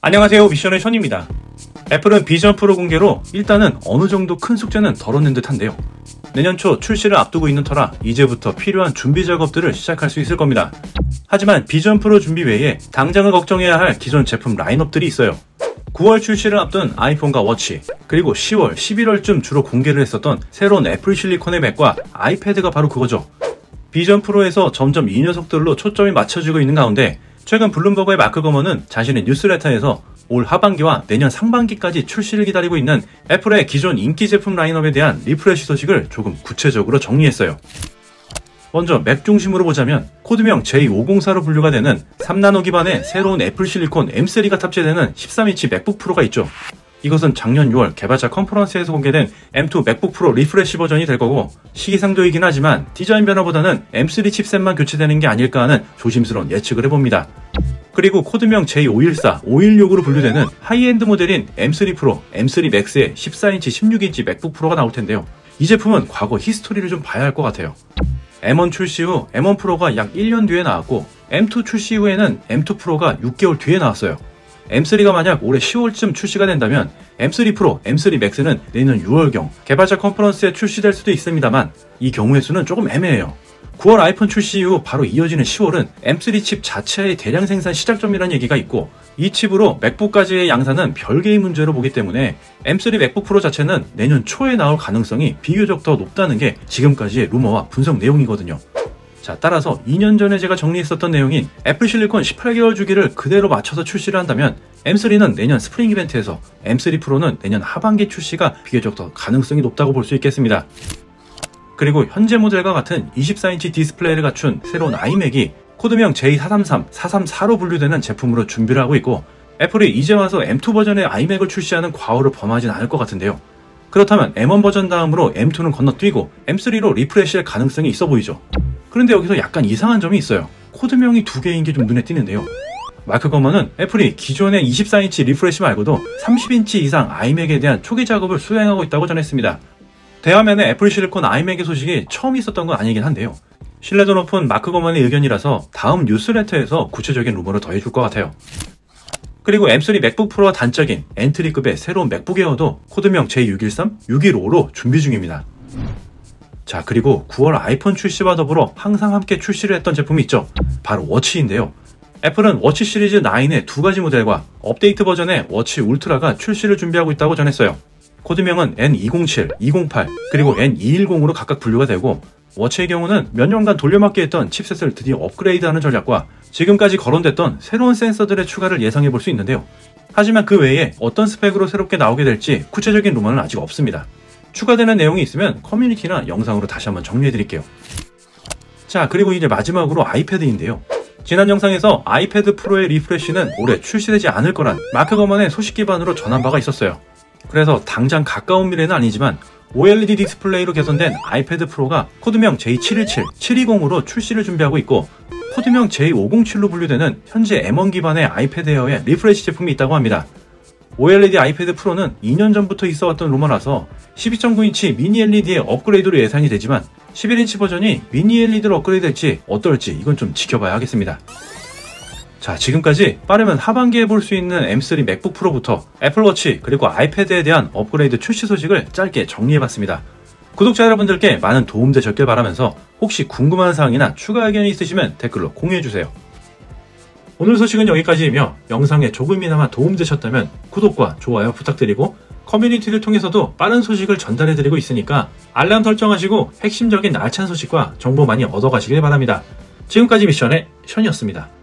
안녕하세요 미션의 션입니다. 애플은 비전 프로 공개로 일단은 어느 정도 큰 숙제는 덜어낸 듯한데요. 내년 초 출시를 앞두고 있는 터라 이제부터 필요한 준비 작업들을 시작할 수 있을 겁니다. 하지만 비전 프로 준비 외에 당장을 걱정해야 할 기존 제품 라인업들이 있어요. 9월 출시를 앞둔 아이폰과 워치, 그리고 10월, 11월쯤 주로 공개를 했었던 새로운 애플 실리콘의 맥과 아이패드가 바로 그거죠. 비전 프로에서 점점 이 녀석들로 초점이 맞춰지고 있는 가운데 최근 블룸버그의 마크 거먼은 자신의 뉴스레터에서 올 하반기와 내년 상반기까지 출시를 기다리고 있는 애플의 기존 인기 제품 라인업에 대한 refresh 소식을 조금 구체적으로 정리했어요. 먼저 맥 중심으로 보자면 코드명 J504로 분류가 되는 3나노 기반의 새로운 애플 실리콘 M3가 탑재되는 13인치 맥북 프로가 있죠. 이것은 작년 6월 개발자 컨퍼런스에서 공개된 M2 맥북 프로 refresh 버전이 될 거고 시기상조이긴 하지만 디자인 변화보다는 M3 칩셋만 교체되는 게 아닐까 하는 조심스러운 예측을 해봅니다. 그리고 코드명 J514, 516으로 분류되는 하이엔드 모델인 M3 프로, M3 맥스의 14인치, 16인치 맥북 프로가 나올 텐데요. 이 제품은 과거 히스토리를 좀 봐야 할 것 같아요. M1 출시 후 M1 프로가 약 1년 뒤에 나왔고 M2 출시 후에는 M2 프로가 6개월 뒤에 나왔어요. M3가 만약 올해 10월쯤 출시가 된다면 M3 프로, M3 맥스는 내년 6월경 개발자 컨퍼런스에 출시될 수도 있습니다만 이 경우의 수는 조금 애매해요. 9월 아이폰 출시 이후 바로 이어지는 10월은 M3 칩 자체의 대량 생산 시작점이라는 얘기가 있고 이 칩으로 맥북까지의 양산은 별개의 문제로 보기 때문에 M3 맥북 프로 자체는 내년 초에 나올 가능성이 비교적 더 높다는 게 지금까지의 루머와 분석 내용이거든요. 자, 따라서 2년 전에 제가 정리했었던 내용인 애플 실리콘 18개월 주기를 그대로 맞춰서 출시를 한다면 M3는 내년 스프링 이벤트에서 M3 프로는 내년 하반기 출시가 비교적 더 가능성이 높다고 볼 수 있겠습니다. 그리고 현재 모델과 같은 24인치 디스플레이를 갖춘 새로운 아이맥이 코드명 J433, 434로 분류되는 제품으로 준비를 하고 있고 애플이 이제 와서 M2 버전의 아이맥을 출시하는 과오를 범하진 않을 것 같은데요. 그렇다면 M1 버전 다음으로 M2는 건너뛰고 M3로 refresh할 가능성이 있어 보이죠. 그런데 여기서 약간 이상한 점이 있어요. 코드명이 두 개인 게 좀 눈에 띄는데요. 마크 거먼은 애플이 기존의 24인치 refresh 말고도 30인치 이상 아이맥에 대한 초기 작업을 수행하고 있다고 전했습니다. 대화면에 애플 실리콘 아이맥의 소식이 처음 있었던 건 아니긴 한데요. 신뢰도 높은 마크 거먼의 의견이라서 다음 뉴스레터에서 구체적인 루머를 더해줄 것 같아요. 그리고 M3 맥북 프로와 단적인 entry급의 새로운 맥북 에어도 코드명 J613, 615로 준비 중입니다. 자 그리고 9월 아이폰 출시와 더불어 항상 함께 출시를 했던 제품이 있죠. 바로 워치인데요. 애플은 워치 시리즈 9의 두 가지 모델과 업데이트 버전의 워치 울트라가 출시를 준비하고 있다고 전했어요. 코드명은 N207, 208, 그리고 N210으로 각각 분류가 되고 워치의 경우는 몇 년간 돌려막기 했던 칩셋을 드디어 업그레이드하는 전략과 지금까지 거론됐던 새로운 센서들의 추가를 예상해 볼 수 있는데요. 하지만 그 외에 어떤 스펙으로 새롭게 나오게 될지 구체적인 루머는 아직 없습니다. 추가되는 내용이 있으면 커뮤니티나 영상으로 다시 한번 정리해 드릴게요. 자, 그리고 이제 마지막으로 아이패드인데요. 지난 영상에서 아이패드 프로의 refresh는 올해 출시되지 않을 거란 마크 거먼의 소식 기반으로 전한 바가 있었어요. 그래서 당장 가까운 미래는 아니지만 OLED 디스플레이로 개선된 아이패드 프로가 코드명 J717, 720으로 출시를 준비하고 있고 코드명 J507로 분류되는 현재 M1 기반의 아이패드 에어의 refresh 제품이 있다고 합니다. OLED 아이패드 프로는 2년 전부터 있어왔던 루머라서 12.9인치 미니 LED의 업그레이드로 예상이 되지만 11인치 버전이 미니 LED로 업그레이드 될지 어떨지 이건 좀 지켜봐야 하겠습니다. 자, 지금까지 빠르면 하반기에 볼 수 있는 M3 맥북 프로부터 애플워치 그리고 아이패드에 대한 업그레이드 출시 소식을 짧게 정리해봤습니다. 구독자 여러분들께 많은 도움 되셨길 바라면서 혹시 궁금한 사항이나 추가 의견이 있으시면 댓글로 공유해주세요. 오늘 소식은 여기까지이며 영상에 조금이나마 도움되셨다면 구독과 좋아요 부탁드리고 커뮤니티를 통해서도 빠른 소식을 전달해드리고 있으니까 알람 설정하시고 핵심적인 알찬 소식과 정보 많이 얻어가시길 바랍니다. 지금까지 미션의 션이었습니다.